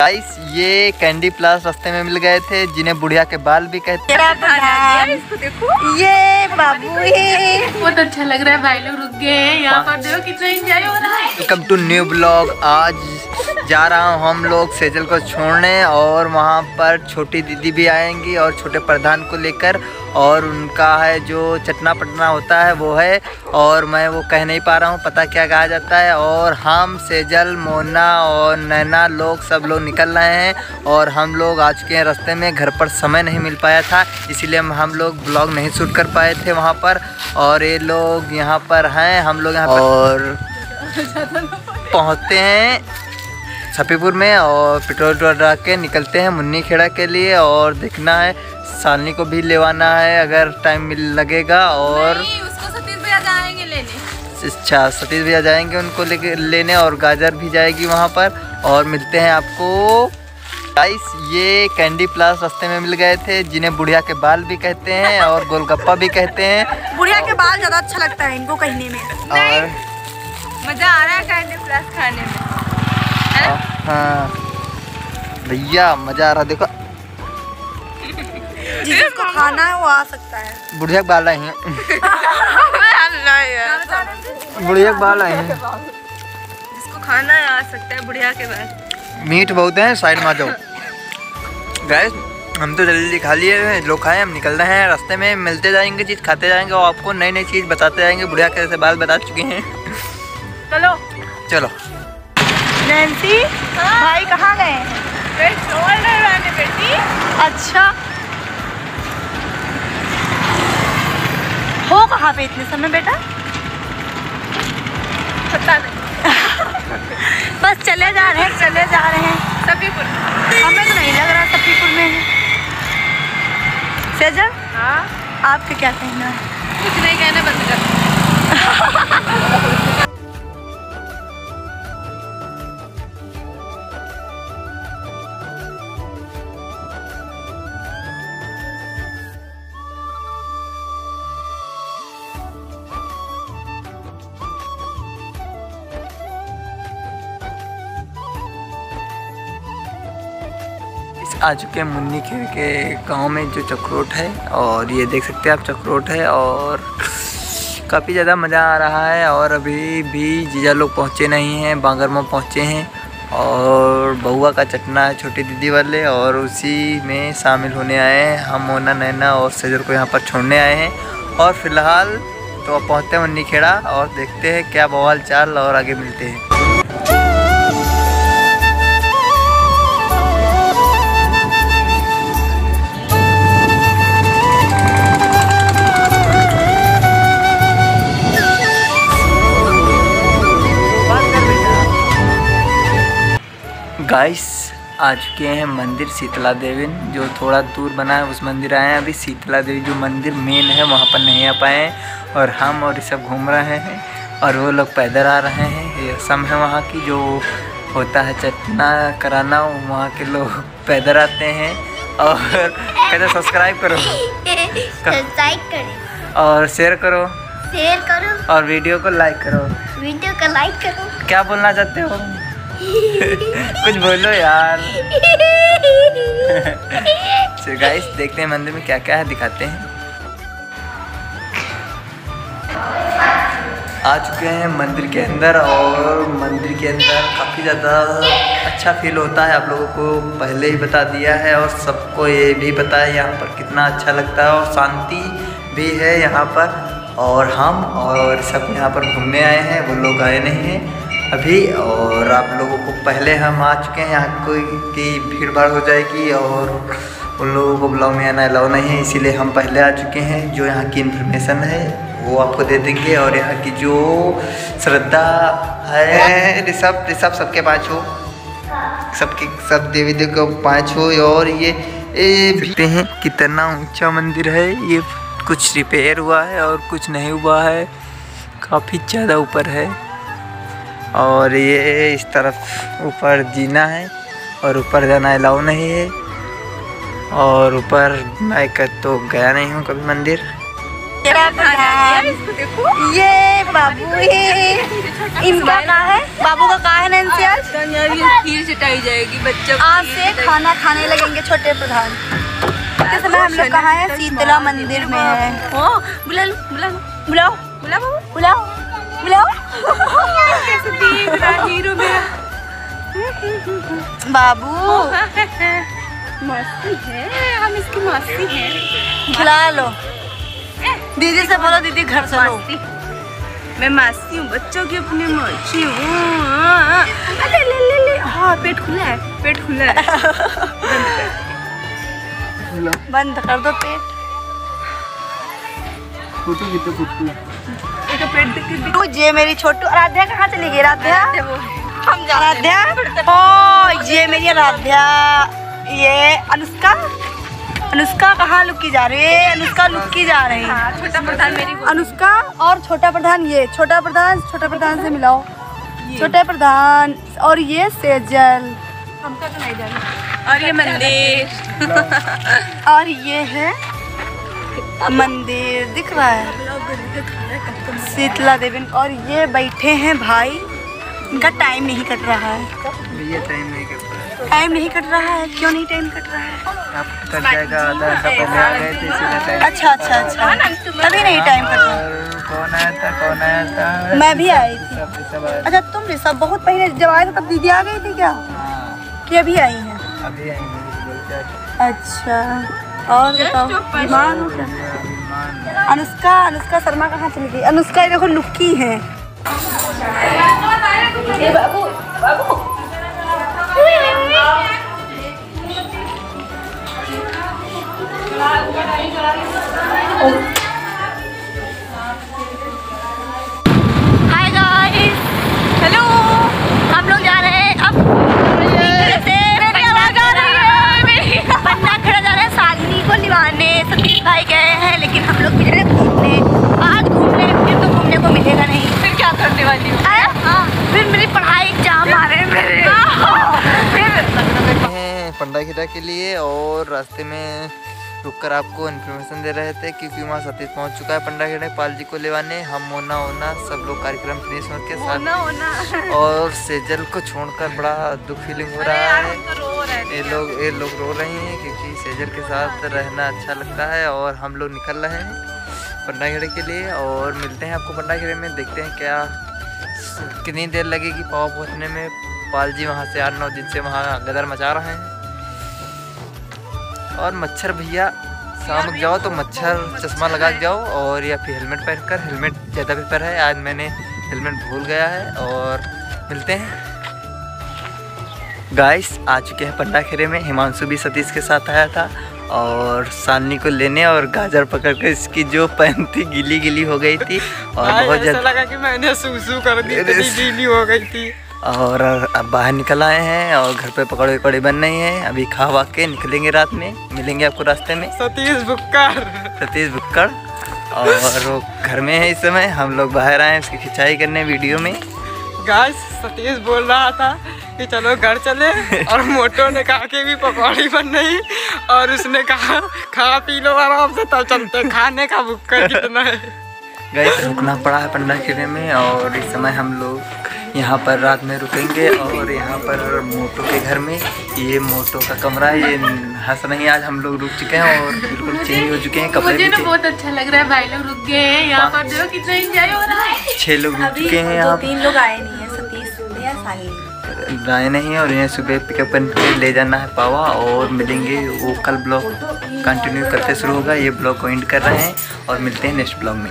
Guys ये candy plus रास्ते में मिल गए थे जिन्हें बुढ़िया के बाल भी कहते इसको देखो। ये बाबू बहुत अच्छा लग रहा है भाई लोग रुक गए हैं। यहाँ पर देखो कितना एंजॉय हो रहा है। वेलकम टू न्यू ब्लॉग आज जा रहा हूँ हम लोग सेजल को छोड़ने और वहाँ पर छोटी दीदी भी आएँगी और छोटे प्रधान को लेकर और उनका है जो चटना पटना होता है वो है। और मैं वो कह नहीं पा रहा हूँ पता क्या कहा जाता है। और हम सेजल मोना और नैना लोग सब लोग निकल रहे हैं और हम लोग आ चुके हैं रास्ते में घर पर समय नहीं मिल पाया था इसीलिए हम लोग ब्लॉग नहीं शूट कर पाए थे वहाँ पर। और ये लोग यहाँ पर हैं हम लोग यहाँ और पहुँचते हैं छपीपुर में और पेट्रोल डरा के निकलते हैं मुन्नी खेड़ा के लिए और देखना है सालनी को भी लेवाना है अगर टाइम मिल लगेगा और उसको सतीश भैया जाएँगे लेने। अच्छा सतीश भैया जाएँगे उनको लेके लेने और गाजर भी जाएगी वहाँ पर। और मिलते हैं आपको। गाइस ये कैंडी प्लस रास्ते में मिल गए थे जिन्हें बुढ़िया के बाल भी कहते हैं और गोलगप्पा भी कहते हैं। बुढ़िया के बाल ज़्यादा अच्छा लगता है इनको कहने में। और मज़ा आ रहा है कैंडी प्लस खाने में हाँ भैया मज़ा आ रहा देखो जिसको खाना है वो आ सकता है। बुढ़िया के बाल आए हैं। बुढ़िया के बाल आए हैं। जिसको खाना है आ सकता है बुढ़िया के बाद मीट बहुत है साइड में आ जाओ। गैस हम तो जल्दी जल्दी खा लिए हैं लोग खाए हम निकल रहे हैं रास्ते में मिलते जाएँगे चीज़ खाते जाएँगे और आपको नई नई चीज़ बताते जाएँगे बुढ़िया के जैसे बाल बता चुके हैं। चलो। चलो। नैन्सी भाई कहाँ गए हैं? बेटी। अच्छा। हो कहाँ पे इतने समय बेटा पता नहीं। बस चले जा रहे हैं चले जा रहे हैं। सफीपुर। हमें तो नहीं लग रहा सफीपुर में है। सेजल हाँ। आपके क्या कहना है? आ चुके हैं मुन्नी खेर के गाँव में, जो चक्रोट है। और ये देख सकते हैं आप, चक्रोट है और काफ़ी ज़्यादा मज़ा आ रहा है। और अभी भी जीजा लोग पहुँचे नहीं हैं, बांगरमा पहुँचे हैं। और बउआ का चटना है छोटी दीदी वाले, और उसी में शामिल होने आए हैं। हम, मोना, नैना और सजर को यहाँ पर छोड़ने आए हैं। और फ़िलहाल तो अब पहुँचते हैं मुन्नी खेड़ा और देखते हैं क्या बवाल चाल और आगे मिलते हैं। गाइस आ चुके हैं मंदिर शीतला देवी जो थोड़ा दूर बना है उस मंदिर आए हैं। अभी शीतला देवी जो मंदिर मेन है वहाँ पर नहीं आ पाए हैं। और हम और ये सब घूम रहे हैं और वो लोग पैदल आ रहे हैं। ये रसम है वहाँ की जो होता है चटना कराना वहाँ के लोग पैदल आते हैं। और कहते सब्सक्राइब करो। सब्सक्राइब करें। और शेयर करो। शेयर करो। और वीडियो को लाइक करो। वीडियो को लाइक करो। क्या बोलना चाहते हो? कुछ बोलो यार। तो गाइस देखते हैं मंदिर में क्या क्या है दिखाते हैं। आ चुके हैं मंदिर के अंदर और मंदिर के अंदर काफ़ी ज़्यादा अच्छा फील होता है। आप लोगों को पहले ही बता दिया है और सबको ये भी पता है यहाँ पर कितना अच्छा लगता है और शांति भी है यहाँ पर। और हम और सब यहाँ पर घूमने आए हैं, वो लोग आए नहीं हैं। अभी और आप लोगों को पहले हम आ चुके हैं, यहाँ कोई की भीड़ भाड़ हो जाएगी और उन लोगों को ब्लॉग में आना अलाउ नहीं है, इसीलिए हम पहले आ चुके हैं, जो यहाँ की इन्फॉर्मेशन है, वो आपको दे देंगे और यहाँ की जो श्रद्धा है ऋषभ ऋषभ सबके पाँच हो। सबके, सब देवी देव को पाँच हो और ये ये देखते हैं कितना ऊँचा मंदिर है, ये कुछ रिपेयर हुआ है और कुछ नहीं हुआ है, काफ़ी ज़्यादा ऊपर है। और ये इस तरफ़ ऊपर जीना है और ऊपर जाना अलाउ नहीं है। और ऊपर मैं क- तो गया नहीं हूँ कभी मंदिर। तेरा प्रधान इसको देखो ये बाबू ये इनका कहा है। बाबू का कहा है नैन्सी आज? यार ये खीर चटाई जाएगी बच्चों आज से खाना खाने लगेंगे छोटे प्रधान। इस समय हम लोग कहाँ है? शीतला मंदिर में है। ओ बुला लो बुला लो बुलाओ। बुला बुलाओ बुलाओ। मेरा बाबू। मस्ती है हम इसकी मस्ती है। बुला लो। दीदी से बोलो दीदी घर से लो। मैं मासी हूँ बच्चों की अपनी मच्छी हूँ। अरे ले ले ले। हाँ पेट खुला है पेट खुला है। बंद कर दो पेट। फ़ोटो कितने फ़ोटो। ये तो पेट दिख दिख ये मेरी छोटू आराध्या कहाँ चली गई? आराध्या हम जा आराध्या ओ ये मेरी आराध्या। ये अनुष्का? अनुष्का कहाँ लुकी जा रही है? अनुष्का लुकी जा रही है। हाँ छोटा प्रधान मेरी अनुष्का और छोटा प्रधान ये। छोटा प्रधान छोटा प्रधान से मिलाओ। छोटा प्रधान और ये सेजल। हमका तो नहीं जाना और ये मंदिर। और ये है मंदिर दिख रहा है। शीतला देवी और ये बैठे हैं भाई। इनका टाइम नहीं कट रहा है। ये टाइम नहीं करता टाइम नहीं कट रहा है? क्यों नहीं टाइम कट रहा है? आप कट जाएगा आधा घंटा पहले आ गए थे इसीलिए टाइम अच्छा अच्छा अच्छा। तभी नहीं टाइम कट रहा। कौन आया था कौन आया था? मैं भी आई थी। अच्छा तुम भी सब बहुत पहले जब आए थे तब दीदी आ गई थी क्या? हाँ, कि अभी आई हैं? अभी हैं अच्छा। और बताओ बीमार हो अनुष्का अनुष्का शर्मा कहाँ चली गई अनुष्का ये देखो लुक्की है हाय के लिए और रास्ते में रुक कर आपको इन्फॉर्मेशन दे रहे थे क्योंकि वहाँ सतीश पहुँच चुका है पंडा खेड़े पाल जी को लेवाने। हम मोना होना सब लोग कार्यक्रम फिनिश होने के साथ होना और सेजल को छोड़कर बड़ा दुख फीलिंग हो रहा है। तो ये लोग ये लोग रो रहे हैं क्योंकि सेजल के साथ रहना अच्छा लगता है और हम लोग निकल रहे हैं पंडा खेड़े के लिए और मिलते हैं आपको पंडा खेड़े में देखते हैं क्या कितनी देर लगेगी पावा पहुँचने में। पाल जी वहाँ से आठ नौ दिन से वहाँ गदर मचा रहे हैं। और मच्छर भैया शाम जाओ तो मच्छर चश्मा लगा के जाओ और या फिर हेलमेट पहनकर हेलमेट ज़्यादा बेहतर है। आज मैंने हेलमेट भूल गया है और मिलते हैं। गाइस आ चुके हैं पंडा खेरे में। हिमांशु भी सतीश के साथ आया था और सानी को लेने और गाजर पकड़ कर इसकी जो पैन थी गीली गीली हो गई थी और बहुत ज़्यादा लगा कि मैंने सूसू कर दी गीली हो गई थी। और अब बाहर निकल आए हैं और घर पे पकौड़े वकौड़े बन रही हैं। अभी खा वा के निकलेंगे रात में। मिलेंगे आपको रास्ते में। सतीश बुक्कर। सतीश बुक्कड़ और वो घर में है इस समय। हम लोग बाहर आए हैं उसकी खिंचाई करने वीडियो में। गाइस सतीश बोल रहा था कि चलो घर चले और मोटो ने कहा कि भी पकौड़ी बन रही। और उसने कहा खा पी लो आराम से तब चलते खाने का बुक्कर कितना है। गए रुकना पड़ा है पंडा खेड़े में और इस समय हम लोग यहाँ पर रात में रुकेंगे और यहाँ पर मोटो के घर में। ये मोटो का कमरा है ये हंस नहीं आज हम लोग रुक चुके हैं और बिल्कुल चेंज हो चुके हैं कपड़े मुझे ना बहुत अच्छा लग रहा है भाई लोग रुक गए हैं यहाँ पर देखो कितना एंजॉय हो रहा है। छः लोग रुक चुके हैं यहाँ। तीन लोग आए नहीं है सतीश भैया साहिल। राय नहीं है और यहाँ सुबह पिकअप करके ले जाना है पावा और मिलेंगे वो कल ब्लॉग कंटिन्यू करते शुरू होगा ये ब्लॉग को एंड कर रहे हैं और मिलते हैं नेक्स्ट ब्लॉग में।